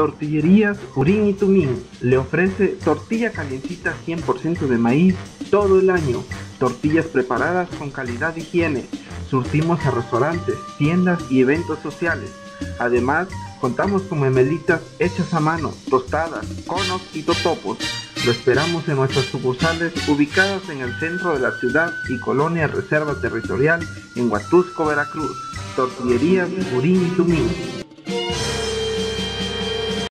Tortillerías Jurín y Tumín le ofrece tortilla calientita 100% de maíz todo el año, tortillas preparadas con calidad de higiene. Surtimos a restaurantes, tiendas y eventos sociales. Además, contamos con memelitas hechas a mano, tostadas, conos y totopos. Lo esperamos en nuestras sucursales ubicadas en el centro de la ciudad y Colonia Reserva Territorial en Huatusco, Veracruz. Tortillerías Jurín y Tumín